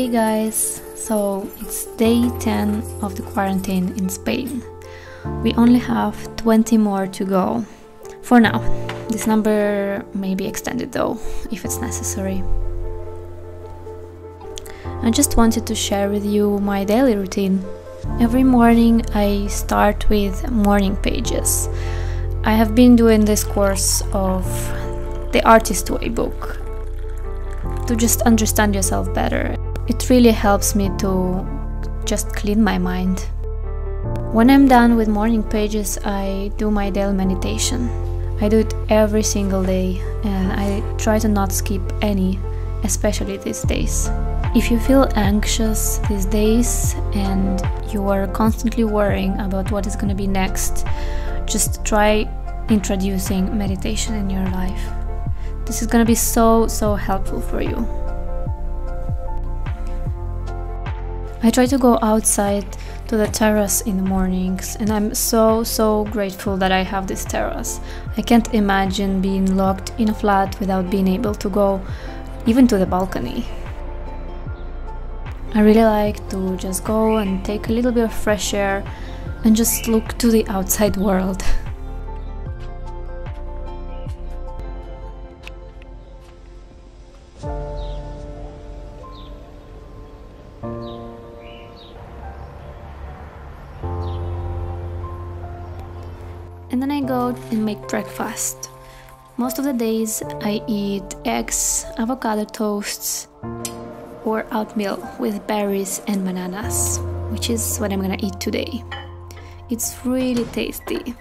Hey guys, so it's day 10 of the quarantine in Spain. We only have 20 more to go. For now, this number may be extended though, if it's necessary. I just wanted to share with you my daily routine. Every morning I start with morning pages. I have been doing this course of the Artist Way book to just understand yourself better it really helps me to just clean my mind. When I'm done with morning pages, I do my daily meditation. I do it every single day and I try to not skip any, especially these days. If you feel anxious these days and you are constantly worrying about what is going to be next, just try introducing meditation in your life. This is going to be so, so helpful for you. I try to go outside to the terrace in the mornings, and I'm so so grateful that I have this terrace. I can't imagine being locked in a flat without being able to go even to the balcony. I really like to just go and take a little bit of fresh air and just look to the outside world. and then I go and make breakfast. Most of the days I eat eggs, avocado toasts, or oatmeal with berries and bananas, which is what I'm gonna eat today. It's really tasty.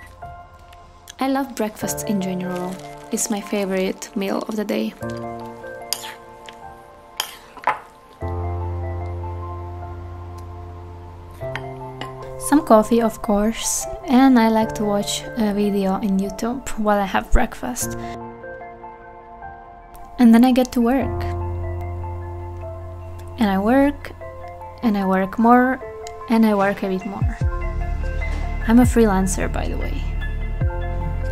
I love breakfast in general. It's my favorite meal of the day. Some coffee, of course, and I like to watch a video on YouTube while I have breakfast. And then I get to work. And I work, and I work more, and I work a bit more. I'm a freelancer, by the way.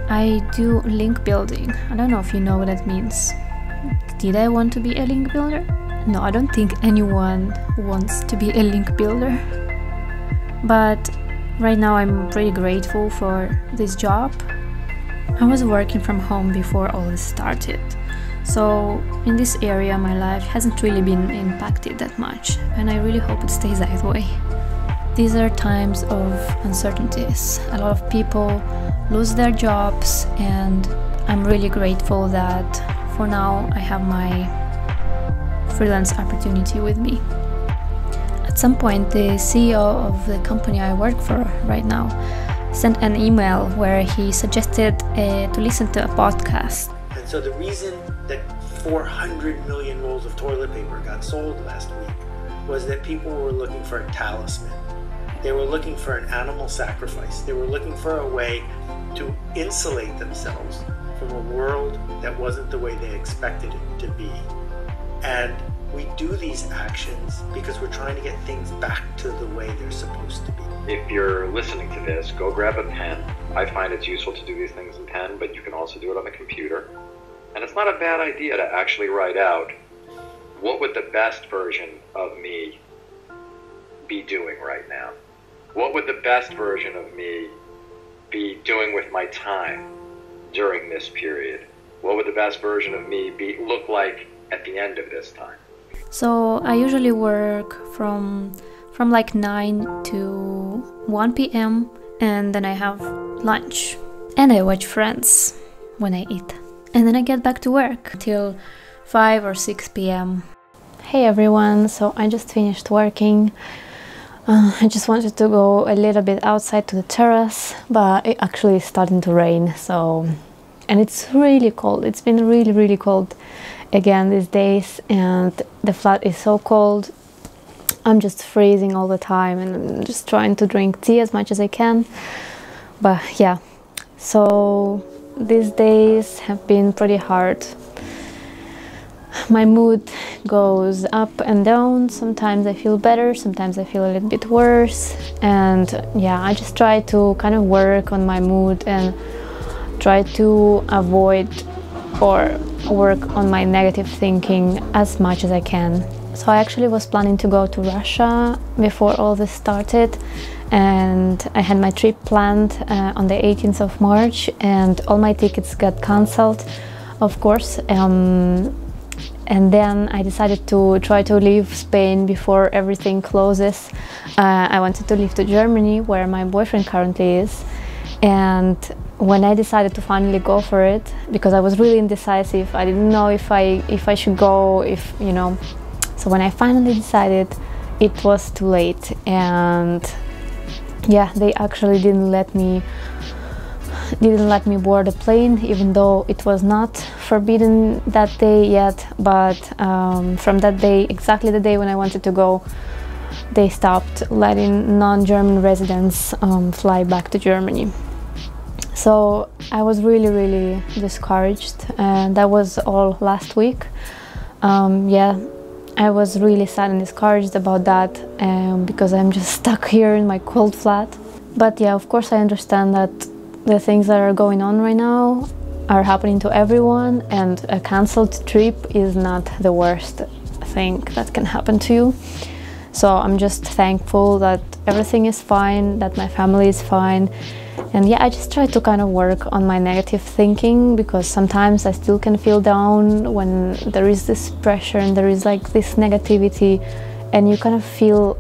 I do link building. I don't know if you know what that means. Did I want to be a link builder? No, I don't think anyone wants to be a link builder but right now I'm pretty grateful for this job. I was working from home before all this started, so in this area my life hasn't really been impacted that much, and I really hope it stays that way. These are times of uncertainties. A lot of people lose their jobs, and I'm really grateful that for now I have my freelance opportunity with me. At some point, the CEO of the company I work for right now sent an email where he suggested uh, to listen to a podcast. And so the reason that 400 million rolls of toilet paper got sold last week was that people were looking for a talisman. They were looking for an animal sacrifice. They were looking for a way to insulate themselves from a world that wasn't the way they expected it to be. And we do these actions because we're trying to get things back to the way they're supposed to be. If you're listening to this, go grab a pen. I find it's useful to do these things in pen, but you can also do it on the computer. And it's not a bad idea to actually write out what would the best version of me be doing right now? What would the best version of me be doing with my time during this period? What would the best version of me be look like at the end of this time? So I usually work from from like 9 to 1 p.m. and then I have lunch and I watch Friends when I eat. And then I get back to work till 5 or 6 p.m. Hey everyone, so I just finished working. Uh, I just wanted to go a little bit outside to the terrace, but it actually is starting to rain, so and it's really cold. It's been really really cold again these days and the flat is so cold. I'm just freezing all the time and I'm just trying to drink tea as much as I can. But yeah so these days have been pretty hard. My mood goes up and down. Sometimes I feel better sometimes I feel a little bit worse. And yeah I just try to kind of work on my mood and try to avoid or work on my negative thinking as much as I can. so I actually was planning to go to Russia before all this started, and I had my trip planned uh, on the 18th of March, and all my tickets got cancelled, of course. Um, and then I decided to try to leave Spain before everything closes. Uh, I wanted to leave to Germany, where my boyfriend currently is, and when I decided to finally go for it, because I was really indecisive, I didn't know if I if I should go, if you know. So when I finally decided, it was too late, and yeah, they actually didn't let me didn't let me board the plane, even though it was not forbidden that day yet. But um, from that day, exactly the day when I wanted to go, they stopped letting non-German residents um, fly back to Germany. So I was really, really discouraged, and that was all last week. Um, yeah, I was really sad and discouraged about that um, because I'm just stuck here in my cold flat. But yeah, of course, I understand that the things that are going on right now are happening to everyone, and a cancelled trip is not the worst thing that can happen to you. So I'm just thankful that everything is fine, that my family is fine, and yeah i just try to kind of work on my negative thinking because sometimes i still can feel down when there is this pressure and there is like this negativity. And you kind of feel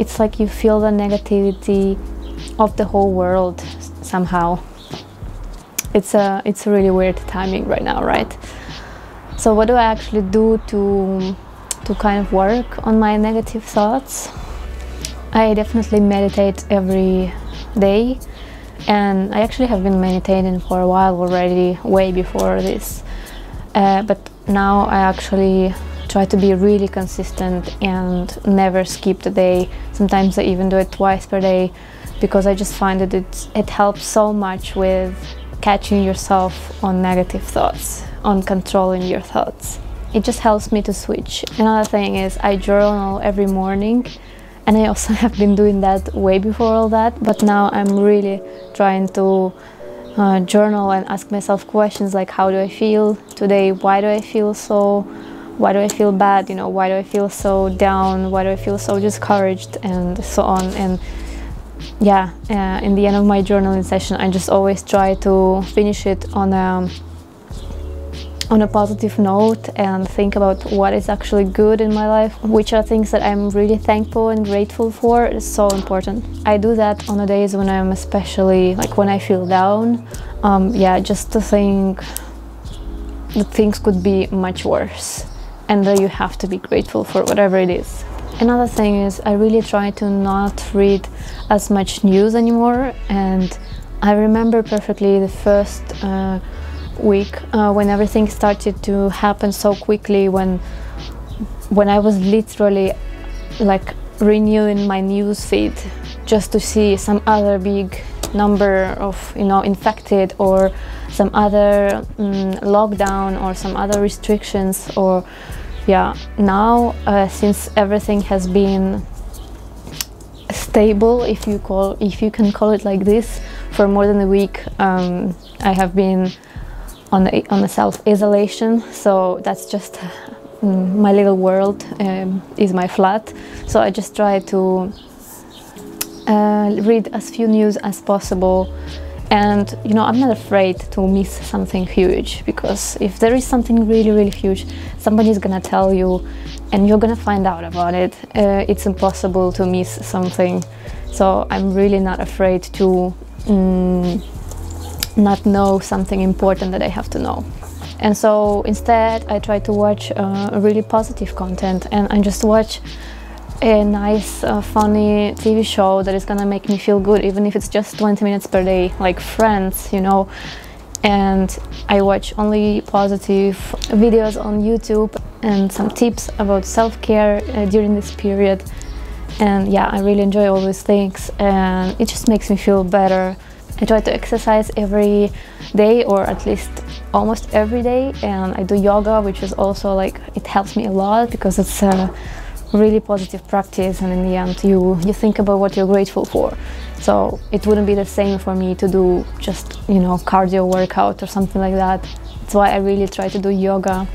it's like you feel the negativity of the whole world somehow. It's a it's a really weird timing right now right? So what do i actually do to to kind of work on my negative thoughts? I definitely meditate every day and I actually have been meditating for a while already, way before this. Uh, but now I actually try to be really consistent and never skip the day. Sometimes I even do it twice per day because I just find that it, it helps so much with catching yourself on negative thoughts, on controlling your thoughts. It just helps me to switch. Another thing is I journal every morning and I also have been doing that way before all that but now I'm really trying to uh, journal and ask myself questions like how do I feel today? Why do I feel so why do I feel bad? You know why do I feel so down? Why do I feel so discouraged? And so on. And yeah uh, in the end of my journaling session I just always try to finish it on a on a positive note and think about what is actually good in my life, which are things that I'm really thankful and grateful for is so important. I do that on the days when I'm especially like when I feel down. Um, yeah, just to think that things could be much worse and that you have to be grateful for whatever it is. Another thing is I really try to not read as much news anymore and I remember perfectly the first uh, week uh, when everything started to happen so quickly when when I was literally like renewing my news feed just to see some other big number of you know infected or some other um, lockdown or some other restrictions or yeah. Now uh, since everything has been stable if you call if you can call it like this for more than a week um, I have been on the, on the self-isolation. So that's just um, my little world um, is my flat. So I just try to uh, read as few news as possible. And you know I'm not afraid to miss something huge because if there is something really really huge somebody's gonna tell you and you're gonna find out about it. Uh, it's impossible to miss something. So I'm really not afraid to um, not know something important that I have to know. And so instead, I try to watch uh, really positive content and I just watch a nice, uh, funny TV show that is gonna make me feel good, even if it's just 20 minutes per day, like Friends, you know. And I watch only positive videos on YouTube and some tips about self care uh, during this period. And yeah, I really enjoy all these things, and it just makes me feel better I try to exercise every day or at least almost every day and I do yoga which is also like it helps me a lot because it's a really positive practice and in the end you you think about what you're grateful for so it wouldn't be the same for me to do just you know cardio workout or something like that that's why I really try to do yoga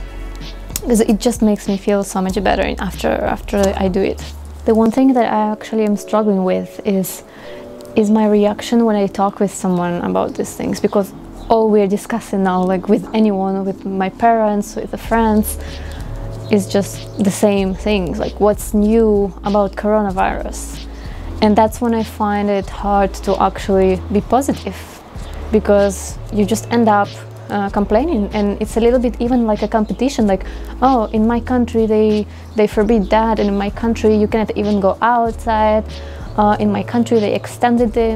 because it just makes me feel so much better after after I do it. The one thing that I actually am struggling with is is my reaction when I talk with someone about these things because all we're discussing now, like with anyone, with my parents, with the friends, is just the same things. Like what's new about coronavirus, and that's when I find it hard to actually be positive because you just end up uh, complaining and it's a little bit even like a competition like oh in my country they they forbid that and in my country you cannot even go outside uh, in my country they extended the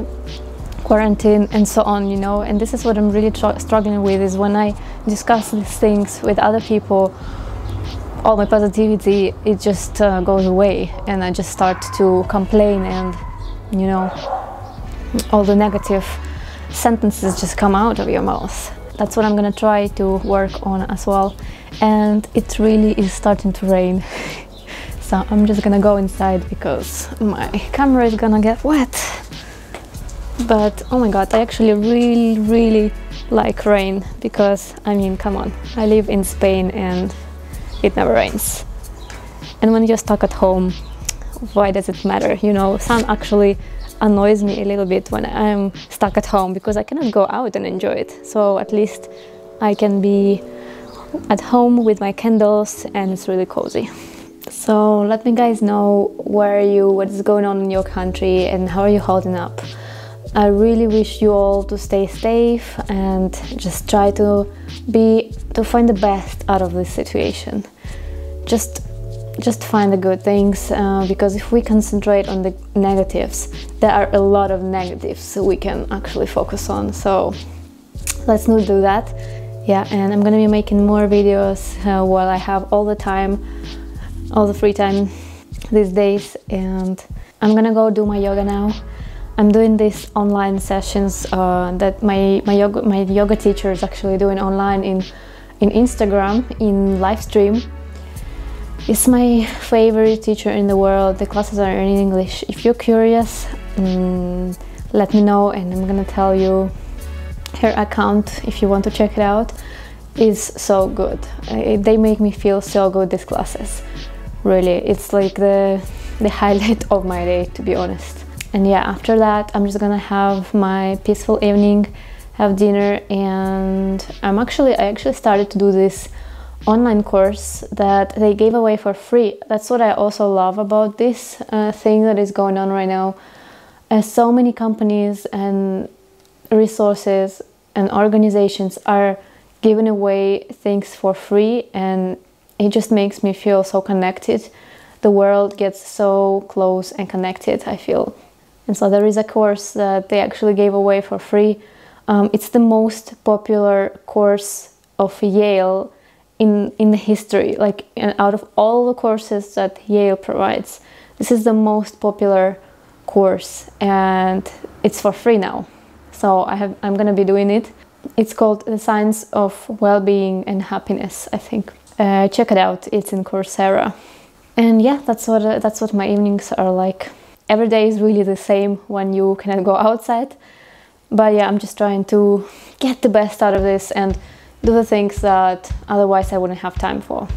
quarantine and so on you know and this is what i'm really tr- struggling with is when i discuss these things with other people all my positivity it just uh, goes away and i just start to complain and you know all the negative sentences just come out of your mouth. That's what I'm gonna try to work on as well. And it really is starting to rain so I'm just gonna go inside because my camera is gonna get wet but oh my god I actually really really like rain because I mean come on I live in Spain and it never rains and when you're stuck at home why does it matter you know sun actually annoys me a little bit when I'm stuck at home because I cannot go out and enjoy it. So at least I can be at home with my candles and it's really cozy. So let me guys know where are you, what is going on in your country and how are you holding up. I really wish you all to stay safe and just try to be to find the best out of this situation. Just just find the good things uh, because if we concentrate on the negatives there are a lot of negatives we can actually focus on so let's not do that yeah and i'm gonna be making more videos uh, while i have all the time all the free time these days and i'm gonna go do my yoga now i'm doing these online sessions uh, that my my yoga my yoga teacher is actually doing online in in instagram in live stream it's my favorite teacher in the world. The classes are in English. If you're curious, um, let me know and I'm gonna tell you her account if you want to check it out. Is so good. They make me feel so good. These classes, really, it's like the the highlight of my day, to be honest. And yeah, after that, I'm just gonna have my peaceful evening, have dinner, and I'm actually I actually started to do this online course that they gave away for free. That's what I also love about this uh, thing that is going on right now. As so many companies and resources and organizations are giving away things for free, and it just makes me feel so connected. The world gets so close and connected, I feel. And so there is a course that they actually gave away for free. Um, it's the most popular course of Yale in in the history like out of all the courses that Yale provides this is the most popular course and it's for free now so I have I'm gonna be doing it it's called the science of well-being and happiness I think uh, check it out. It's in Coursera. And yeah that's what uh, that's what my evenings are like. Every day is really the same when you cannot go outside. But yeah I'm just trying to get the best out of this and do the things that otherwise I wouldn't have time for.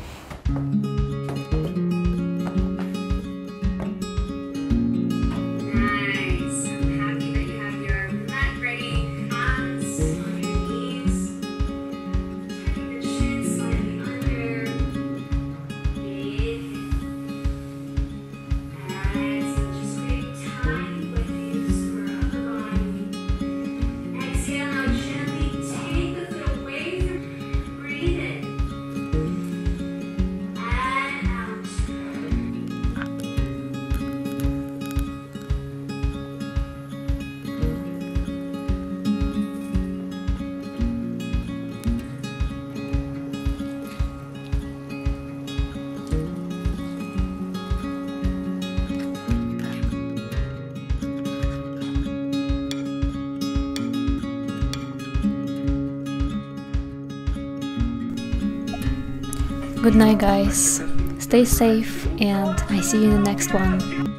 Good night, guys. Stay safe, and I see you in the next one.